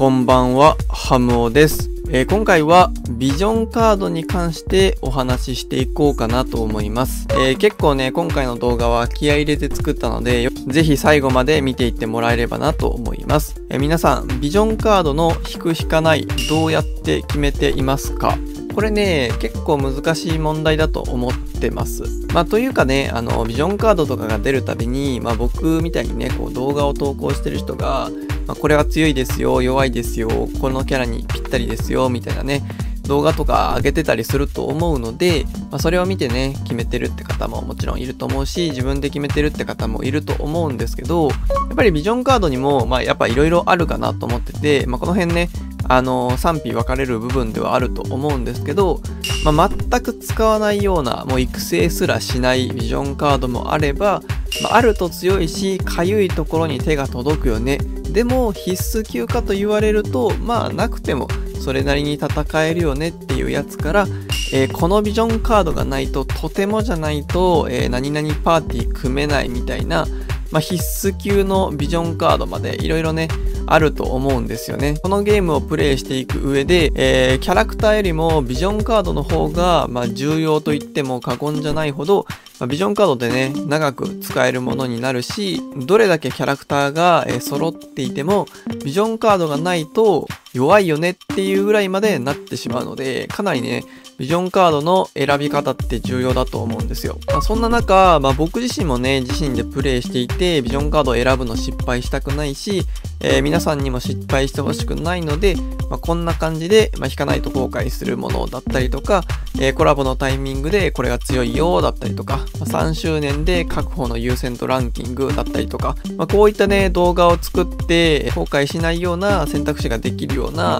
こんばんは、ハムオです。えー、今回はビジョンカードに関してお話ししていこうかなと思います。えー、結構ね、今回の動画は気合入れて作ったので、ぜひ最後まで見ていってもらえればなと思います。えー、皆さん、ビジョンカードの引く引かない、どうやって決めていますか？これね、結構難しい問題だと思ってます。まあ、というかね、あの、ビジョンカードとかが出るたびに、まあ、僕みたいにね、こう動画を投稿してる人が、まあ、これは強いですよ、弱いですよ、このキャラにぴったりですよ、みたいなね、動画とか上げてたりすると思うので、まあ、それを見てね、決めてるって方ももちろんいると思うし、自分で決めてるって方もいると思うんですけど、やっぱりビジョンカードにも、まあ、やっぱ色々あるかなと思ってて、まあ、この辺ね、あの賛否分かれる部分ではあると思うんですけど、まあ、全く使わないようなもう育成すらしないビジョンカードもあれば、まあ、あると強いしかゆいところに手が届くよねでも必須級かと言われるとまあなくてもそれなりに戦えるよねっていうやつから、えー、このビジョンカードがないととてもじゃないと、えー、何々パーティー組めないみたいな、まあ、必須級のビジョンカードまでいろいろねあると思うんですよね。このゲームをプレイしていく上で、えー、キャラクターよりもビジョンカードの方が、まあ、重要と言っても過言じゃないほど、まあ、ビジョンカードでね、長く使えるものになるし、どれだけキャラクターが、えー、揃っていても、ビジョンカードがないと弱いよねっていうぐらいまでなってしまうので、かなりね、ビジョンカードの選び方って重要だと思うんですよ。まあ、そんな中、まあ、僕自身もね、自身でプレイしていて、ビジョンカードを選ぶの失敗したくないし、えー、皆さんにも失敗してほしくないので、まあ、こんな感じで、ま引かないと後悔するものだったりとか、えー、コラボのタイミングでこれが強いよだったりとか、ま3周年で確保の優先度ランキングだったりとか、まこういったね、動画を作って後悔しないような選択肢ができるような、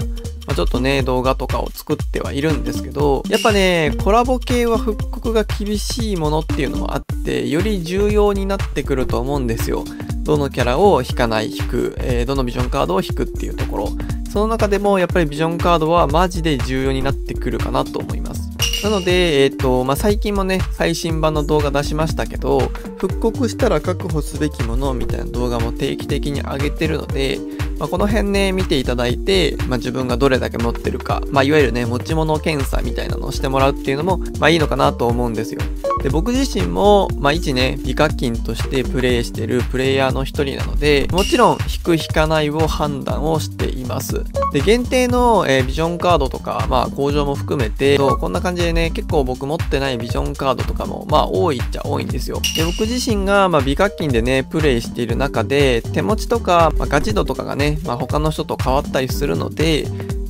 まあ、ちょっとね、動画とかを作ってはいるんですけど、やっぱね、コラボ系は復刻が厳しいものっていうのもあって、より重要になってくると思うんですよ。どのキャラを引かない、引く、えー、どのビジョンカードを引くっていうところ。その中でもやっぱりビジョンカードはマジで重要になってくるかなと思います。なので、えっ、ー、と、まあ、最近もね、最新版の動画出しましたけど、復刻したら確保すべきものみたいな動画も定期的に上げてるので、まあ、この辺ね、見ていただいて、まあ、自分がどれだけ持ってるか、まあ、いわゆるね、持ち物検査みたいなのをしてもらうっていうのも、まあ、いいのかなと思うんですよ。で、僕自身も、まあ、一ね、美課金としてプレイしてるプレイヤーの一人なので、もちろん、引く引かないを判断をしています。で、限定の、えー、ビジョンカードとか、まあ、工場も含めて、こんな感じでね、結構僕持ってないビジョンカードとかも、まあ、多いっちゃ多いんですよ。で、僕自身が、まあ、美課金でね、プレイしている中で、手持ちとか、まあ、ガチ度とかがね、まあ、他の人と変わったりするので、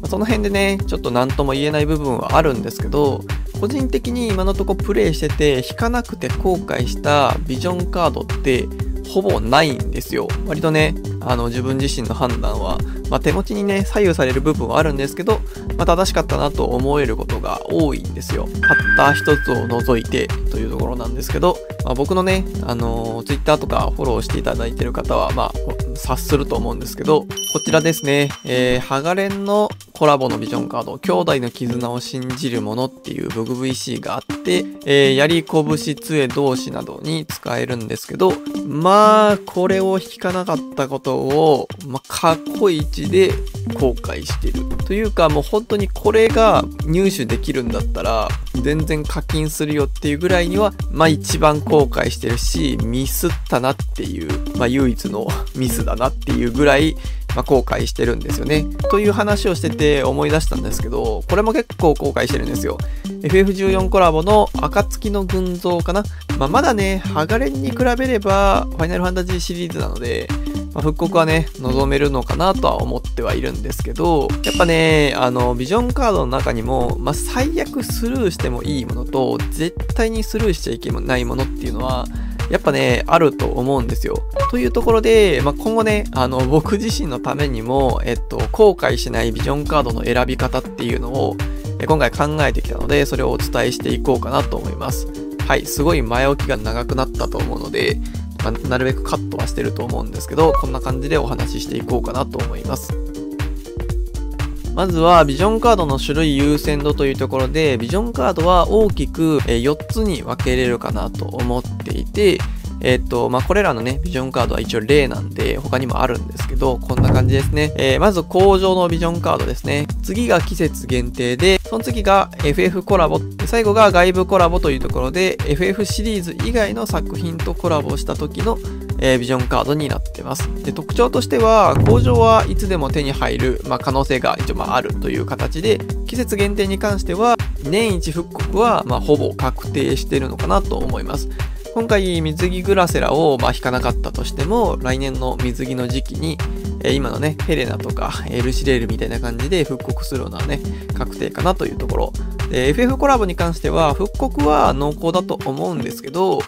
その辺でね、ちょっと何とも言えない部分はあるんですけど、個人的に今のとこプレイしてて、引かなくて後悔したビジョンカードってほぼないんですよ。割とね、あの自分自身の判断は、まあ、手持ちにね、左右される部分はあるんですけど、まあ、正しかったなと思えることが多いんですよ。たった一つを除いてというところなんですけど、まあ、僕のね、あのー、Twitter とかフォローしていただいてる方は、まあ、察すると思うんですけど、こちらですね、えー、ハガレンのコラボのビジョンカード、兄弟の絆を信じるものっていうブグ VC があって、えー、槍、拳、杖、同士などに使えるんですけど、まあ、これを引かなかったことを、まあ、過去一で後悔してる。というか、もう本当にこれが入手できるんだったら、全然課金するよっていうぐらいには、まあ一番後悔してるし、ミスったなっていう、まあ唯一のミスだなっていうぐらい、まあ、後悔してるんですよね。という話をしてて思い出したんですけど、これも結構後悔してるんですよ。FF14 コラボの暁の群像かな。まあ、まだね、ハガレンに比べれば、ファイナルファンタジーシリーズなので、まあ、復刻はね、望めるのかなとは思ってはいるんですけど、やっぱね、あの、ビジョンカードの中にも、まあ、最悪スルーしてもいいものと、絶対にスルーしちゃいけないものっていうのは、やっぱね、あると思うんですよ。というところで、まあ、今後ね、あの、僕自身のためにも、えっと、後悔しないビジョンカードの選び方っていうのを、今回考えてきたので、それをお伝えしていこうかなと思います。はい、すごい前置きが長くなったと思うので、まあ、なるべくカットはしてると思うんですけど、こんな感じでお話ししていこうかなと思います。まずはビジョンカードの種類優先度というところで、ビジョンカードは大きく4つに分けれるかなと思っていて、えっ、と、まあ、これらのね、ビジョンカードは一応例なんで、他にもあるんですけど、こんな感じですね。えー、まず工場のビジョンカードですね。次が季節限定で、その次が FF コラボ。最後が外部コラボというところで、FF シリーズ以外の作品とコラボした時のえー、ビジョンカードになってます。で特徴としては、工場はいつでも手に入る、まあ、可能性が一応まああるという形で、季節限定に関しては、年一復刻はまほぼ確定してるのかなと思います。今回水着グラセラをま引かなかったとしても来年の水着の時期に、え今のねヘレナとかエルシレールみたいな感じで復刻するのはね確定かなというところで FF コラボに関しては復刻は濃厚だと思うんですけど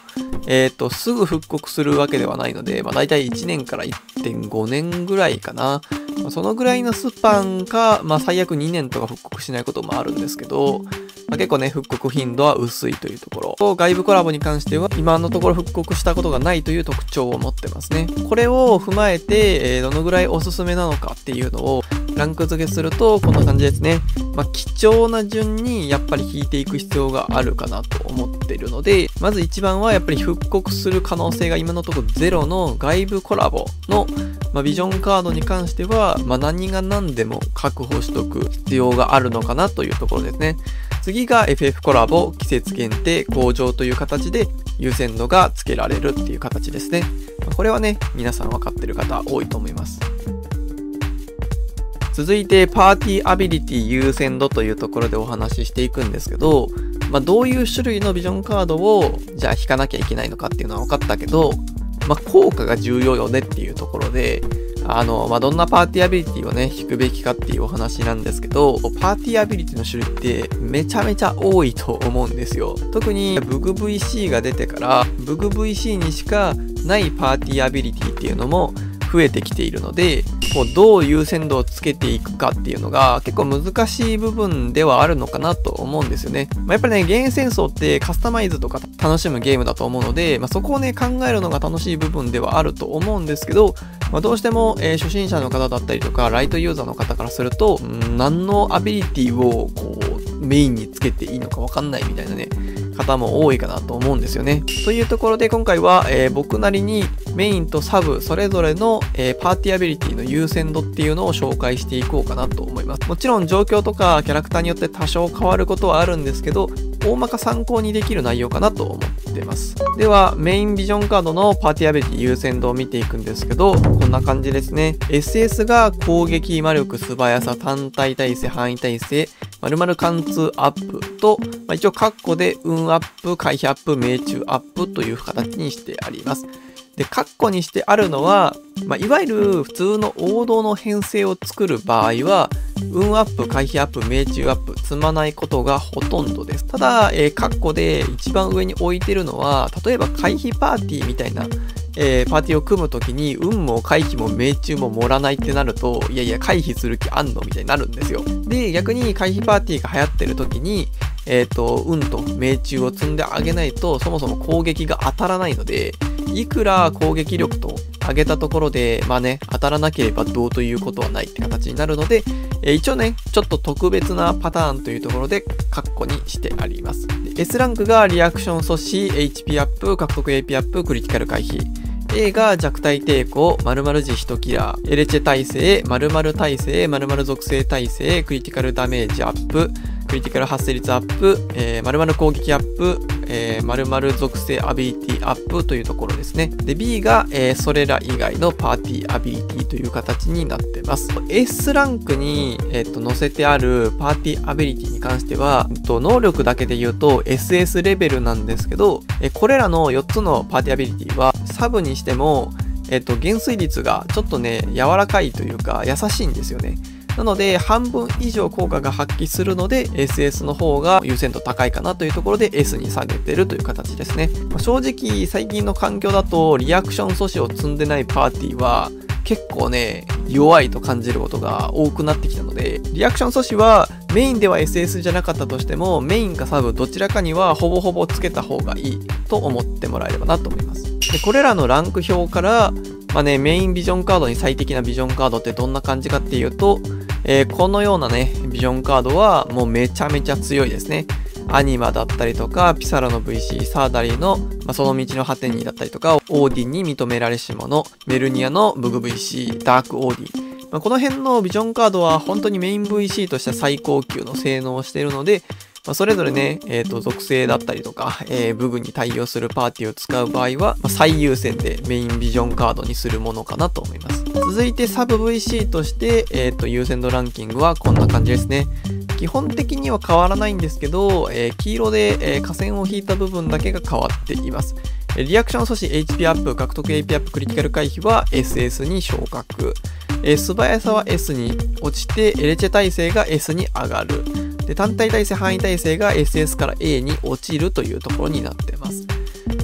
えっ、ー、と、すぐ復刻するわけではないので、まあ、大体1年から1.5年ぐらいかな。まあ、そのぐらいのスパンか、まあ、最悪2年とか復刻しないこともあるんですけど、まあ、結構ね、復刻頻度は薄いというところ。外部コラボに関しては、今のところ復刻したことがないという特徴を持ってますね。これを踏まえて、えー、どのぐらいおすすめなのかっていうのをランク付けすると、こんな感じですね。まあ、貴重な順にやっぱり引いていく必要があるかなと思っているので、まず一番はやっぱり復刻する可能性が今のところゼロの外部コラボの、まあ、ビジョンカードに関しては、まあ、何が何でも確保しとく必要があるのかなというところですね。次が FF コラボ季節限定工場という形で優先度がつけられるっていう形ですね。これはね、皆さん分かってる方多いと思います。続いてパーティーアビリティ優先度というところでお話ししていくんですけど、まあ、どういう種類のビジョンカードをじゃあ引かなきゃいけないのかっていうのは分かったけど、まあ、効果が重要よねっていうところで、あの、まあ、どんなパーティーアビリティをね、引くべきかっていうお話なんですけど、パーティーアビリティの種類ってめちゃめちゃ多いと思うんですよ。特にブグ VC が出てから、ブグ VC にしかないパーティーアビリティっていうのも増えてきているので、こうどう優先度をつけていくかっていうのが結構難しい部分ではあるのかなと思うんですよね。まあ、やっぱりね、幻影戦争ってカスタマイズとか楽しむゲームだと思うので、まあ、そこをね、考えるのが楽しい部分ではあると思うんですけど、まあ、どうしても、えー、初心者の方だったりとか、ライトユーザーの方からすると、ん何のアビリティをこうメインにつけていいのかわかんないみたいなね、方も多いかなと思うんですよね。というところで今回は、えー、僕なりにメインとサブそれぞれの、えー、パーティアビリティの優先度っていうのを紹介していこうかなと思います。もちろん状況とかキャラクターによって多少変わることはあるんですけど、大まか参考にできる内容かなと思ってます。では、メインビジョンカードのパーティーアビリティ優先度を見ていくんですけど、こんな感じですね。SS が攻撃魔力、素早さ、単体耐性、範囲耐性、〇〇貫通アップと、まあ、一応カッコで運アップ、回避アップ、命中アップという形にしてあります。で、カッコにしてあるのは、まあ、いわゆる普通の王道の編成を作る場合は、運アップ、回避アップ、命中アップ、積まないことがほとんどです。ただ、えー、カッコで一番上に置いてるのは、例えば回避パーティーみたいな、えー、パーティーを組むときに、運も回避も命中も盛らないってなると、いやいや、回避する気あんのみたいになるんですよ。で、逆に回避パーティーが流行ってるときに、えっ、ー、と、運と命中を積んであげないと、そもそも攻撃が当たらないので、いくら攻撃力と上げたところで、まあね、当たらなければどうということはないって形になるので、えー、一応ね、ちょっと特別なパターンというところで、カッコにしてあります。S ランクがリアクション阻止、HP アップ、獲得 AP アップ、クリティカル回避。A が弱体抵抗、〇〇時1キラー、エレチェ耐性、〇〇耐性、〇〇属性耐性、クリティカルダメージアップ、クリティカル発生率アップ、えー、〇〇攻撃アップ、えー、〇〇属性アビリティアップというところですね。で、B が、えー、それら以外のパーティーアビリティという形になってます。S ランクに、えー、と載せてあるパーティーアビリティに関しては、と能力だけで言うと SS レベルなんですけど、えこれらの4つのパーティーアビリティはサブにしても、えっと、減衰率がちょっとね、柔らかいというか優しいんですよね。なので、半分以上効果が発揮するので、SS の方が優先度高いかなというところで S に下げてるという形ですね。まあ、正直、最近の環境だと、リアクション阻止を積んでないパーティーは、結構ね、弱いと感じることが多くなってきたので、リアクション阻止はメインでは SS じゃなかったとしても、メインかサブどちらかにはほぼほぼつけた方がいいと思ってもらえればなと思います。でこれらのランク表から、まあね、メインビジョンカードに最適なビジョンカードってどんな感じかっていうと、えー、このようなね、ビジョンカードはもうめちゃめちゃ強いですね。アニマだったりとか、ピサラの VC、サーダリーの、まあ、その道の果てにだったりとか、オーディンに認められし者、メルニアのブグ VC、ダークオーディン。まあ、この辺のビジョンカードは本当にメイン VC として最高級の性能をしているので、まあ、それぞれね、えっ、ー、と、属性だったりとか、えー、部分に対応するパーティーを使う場合は、まあ、最優先でメインビジョンカードにするものかなと思います。続いてサブ VC として、えっ、ー、と、優先度ランキングはこんな感じですね。基本的には変わらないんですけど、えー、黄色で、えー、下線を引いた部分だけが変わっています。リアクション阻止 HP アップ、獲得 AP アップ、クリティカル回避は SS に昇格。えー、素早さは S に落ちて、エレチェ耐性が S に上がる。で、単体耐性、範囲耐性が SS から A に落ちるというところになってます。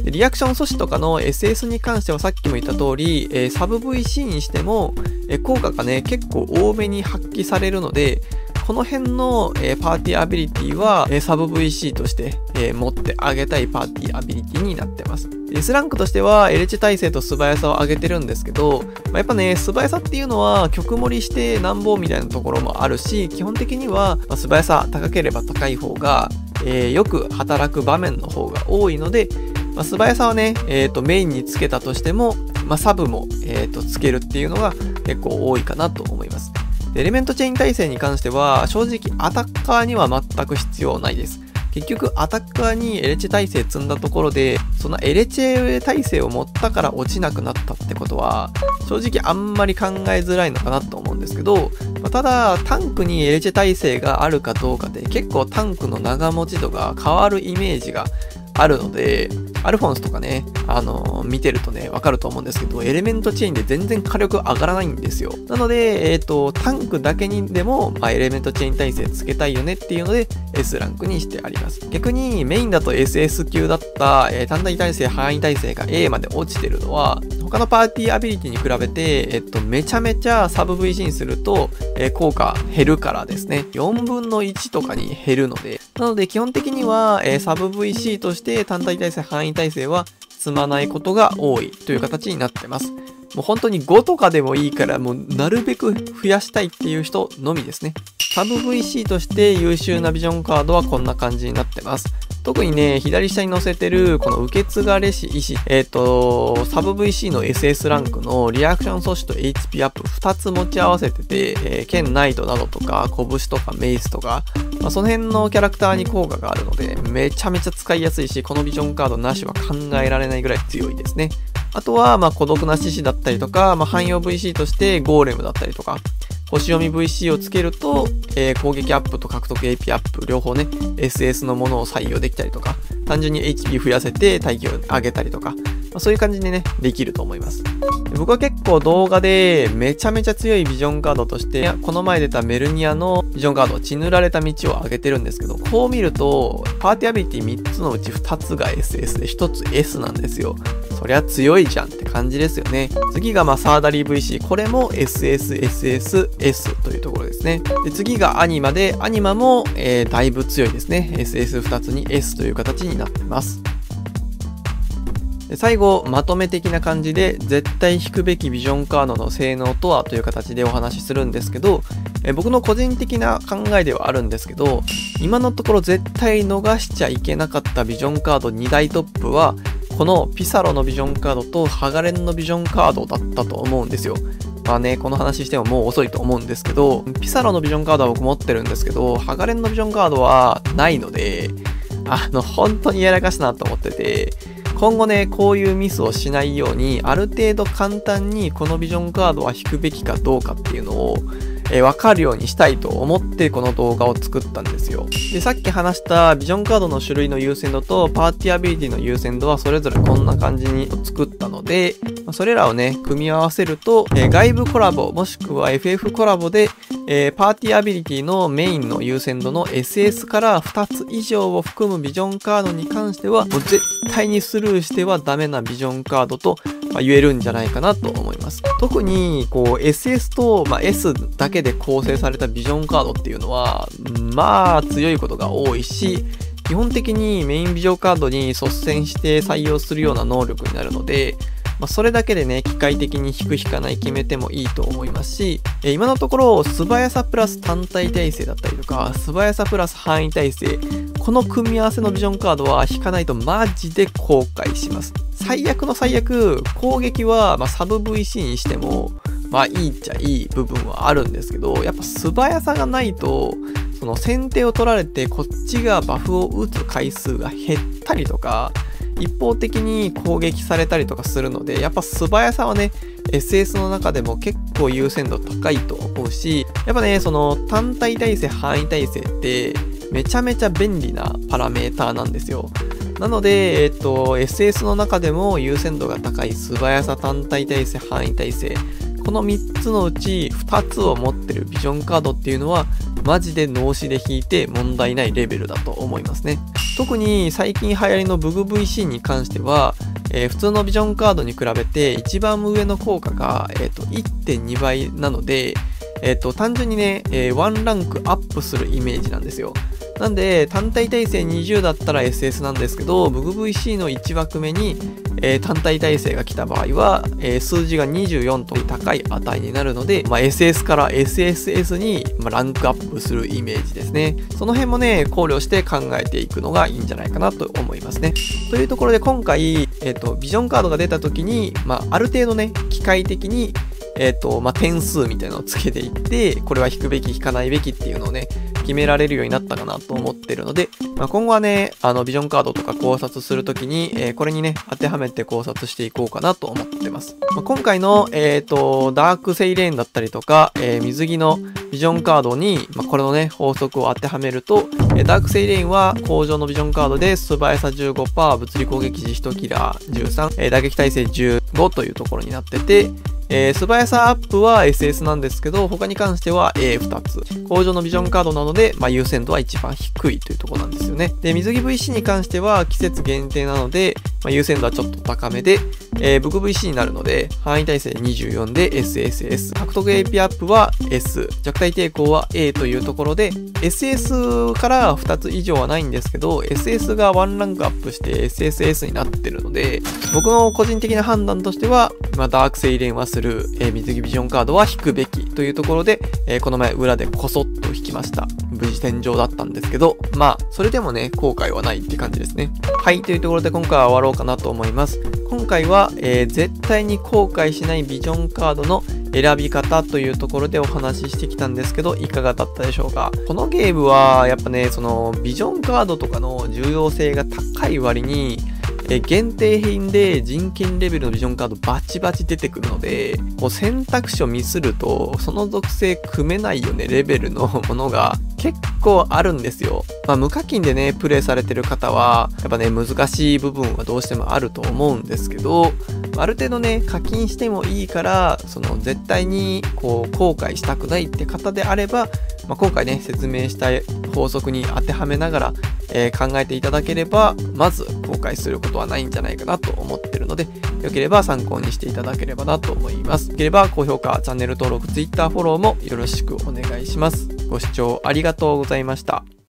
でリアクション阻止とかの SS に関してはさっきも言った通り、えー、サブ VC にしても、えー、効果がね、結構多めに発揮されるので、この辺の、えー、パーティーアビリティは、えー、サブ VC として、えー、持ってあげたいパーティーアビリティになってます。S ランクとしては、エレチェ耐性と素早さを上げてるんですけど、まあ、やっぱね、素早さっていうのは、極盛りしてなんぼみたいなところもあるし、基本的には、まあ、素早さ高ければ高い方が、えー、よく働く場面の方が多いので、まあ、素早さはね、えっ、ー、と、メインにつけたとしても、まあ、サブも、えっ、ー、と、つけるっていうのが結構多いかなと思います。エレメントチェイン耐性に関しては、正直アタッカーには全く必要ないです。結局アタッカーにエレチェ耐性積んだところで、そのエレチェ耐性を持ったから落ちなくなったってことは、正直あんまり考えづらいのかなと思うんですけど、ま、ただタンクにエレチェ耐性があるかどうかで結構タンクの長持ち度が変わるイメージがあるので、アルフォンスとかね、あのー、見てるとね、わかると思うんですけど、エレメントチェーンで全然火力上がらないんですよ。なので、えっ、ー、と、タンクだけにでも、まあ、エレメントチェーン耐性つけたいよねっていうので、S ランクにしてあります。逆に、メインだと SS 級だった、えー、単体耐性、範囲耐性が A まで落ちてるのは、他のパーティーアビリティに比べて、えっと、めちゃめちゃサブ VC にすると、え、効果減るからですね。4分の1とかに減るので、なので基本的には、えー、サブ VC として単体耐性、範囲耐性は積まないことが多いという形になってます。もう本当に5とかでもいいから、もうなるべく増やしたいっていう人のみですね。サブ VC として優秀なビジョンカードはこんな感じになってます。特にね、左下に載せてる、この受け継がれし意思、えっ、ー、と、サブ VC の SS ランクのリアクション阻止と HP アップ2つ持ち合わせてて、えー、剣ナイトなどとか、拳とかメイスとか、まあ、その辺のキャラクターに効果があるので、めちゃめちゃ使いやすいし、このビジョンカードなしは考えられないぐらい強いですね。あとは、まあ、孤独な獅子だったりとか、まあ、汎用 VC としてゴーレムだったりとか、星読み VC をつけると、えー、攻撃アップと獲得 AP アップ両方ね、SS のものを採用できたりとか、単純に HP 増やせて耐久を上げたりとか、まあ、そういう感じでね、できると思います。僕は結構動画でめちゃめちゃ強いビジョンカードとして、この前出たメルニアのビジョンカード、血塗られた道を上げてるんですけど、こう見ると、パーティアビリティ3つのうち2つが SS で1つ S なんですよ。そりゃ強いじゃんって感じですよね。次がまあサーダリー VC。これも SS、SS、S というところですね。で次がアニマで、アニマも、えー、だいぶ強いですね。SS2 つに S という形になってます。最後、まとめ的な感じで、絶対引くべきビジョンカードの性能とはという形でお話しするんですけど、え僕の個人的な考えではあるんですけど、今のところ絶対逃しちゃいけなかったビジョンカード2大トップは、このピサロのビジョンカードとハガレンのビジョンカードだったと思うんですよ。まあね、この話してももう遅いと思うんですけど、ピサロのビジョンカードは僕持ってるんですけど、ハガレンのビジョンカードはないので、あの、本当にやらかしたなと思ってて、今後ね、こういうミスをしないように、ある程度簡単にこのビジョンカードは引くべきかどうかっていうのを、えー、わかるようにしたいと思ってこの動画を作ったんですよ。で、さっき話したビジョンカードの種類の優先度とパーティアビリティの優先度はそれぞれこんな感じに作ったので、それらをね、組み合わせると、え、外部コラボもしくは FF コラボで、え、パーティーアビリティのメインの優先度の SS から2つ以上を含むビジョンカードに関しては、もう絶対にスルーしてはダメなビジョンカードとま、言えるんじゃないかなと思います。特に、こう、SS と、ま、S だけで構成されたビジョンカードっていうのは、まあ、強いことが多いし、基本的にメインビジョンカードに率先して採用するような能力になるので、まあ、それだけでね、機械的に引く引かない決めてもいいと思いますし、え、今のところ素早さプラス単体耐性だったりとか、素早さプラス範囲耐性、この組み合わせのビジョンカードは引かないとマジで後悔します。最悪の最悪、攻撃は、まサブ VC にしても、まあいいっちゃいい部分はあるんですけど、やっぱ素早さがないと、その先手を取られてこっちがバフを打つ回数が減ったりとか、一方的に攻撃されたりとかするので、やっぱ素早さはね、SS の中でも結構優先度高いと思うし、やっぱね、その単体耐性、範囲耐性ってめちゃめちゃ便利なパラメーターなんですよ。なので、えっと、SS の中でも優先度が高い素早さ単体耐性、範囲耐性、この3つのうち2つを持ってるビジョンカードっていうのはマジで脳死で引いて問題ないレベルだと思いますね。特に最近流行りのブグ VC に関しては、えー、普通のビジョンカードに比べて一番上の効果が、えーと、1.2倍なので、えーと、単純にね、えー、1ランクアップするイメージなんですよ。なんで、単体耐性20だったら SS なんですけど、ブグ VC の1枠目に、えー、単体耐性が来た場合は、えー、数字が24と高い値になるので、まあ、SS から SSS に、ま、ランクアップするイメージですね。その辺もね、考慮して考えていくのがいいんじゃないかなと思いますね。というところで今回、えっ、ー、と、ビジョンカードが出た時に、まあ、ある程度ね、機械的にえっ、ー、と、まあ、点数みたいなのをつけていって、これは引くべき、引かないべきっていうのをね、決められるようになったかなと思ってるので、まあ、今後はね、あの、ビジョンカードとか考察するときに、えー、これにね、当てはめて考察していこうかなと思ってます。まあ、今回の、えっ、ー、と、ダークセイレーンだったりとか、えー、水着のビジョンカードに、まあ、これのね、法則を当てはめると、えダークセイレーンは工場のビジョンカードで素早さ15%、物理攻撃時1キラー13、え打撃耐性15というところになってて、えー、素早さアップは SS なんですけど、他に関しては A2 つ。工場のビジョンカードなので、まあ、優先度は一番低いというところなんですよね。で、水着 VC に関しては季節限定なので、まあ、優先度はちょっと高めで、えー、ブク VC になるので、範囲耐性24で SSS。獲得 AP アップは S。弱体抵抗は A というところで、SS から2つ以上はないんですけど、SS が1ランクアップして SSS になってるので、僕の個人的な判断としては、まあ、ダークセイレンはすする、え、水着ビジョンカードは引くべきというところで、え、この前裏でこそっと引きました。無事天井だったんですけど、まあ、それでもね、後悔はないって感じですね。はい、というところで今回は終わろうかなと思います。今回は、えー、絶対に後悔しないビジョンカードの選び方というところでお話ししてきたんですけど、いかがだったでしょうか？このゲームは、やっぱね、その、ビジョンカードとかの重要性が高い割に、え限定品で人権レベルのビジョンカードバチバチ出てくるので、こう選択肢をミスると、その属性組めないよねレベルのものが結構あるんですよ。まあ、無課金でね、プレイされてる方は、やっぱね、難しい部分はどうしてもあると思うんですけど、ある程度ね、課金してもいいから、その絶対にこう後悔したくないって方であれば、まあ、今回ね、説明した法則に当てはめながら、えー、考えていただければ、まず後悔することはないんじゃないかなと思ってるので、良ければ参考にしていただければなと思います。よければ高評価、チャンネル登録、Twitter フォローもよろしくお願いします。ご視聴ありがとうございました。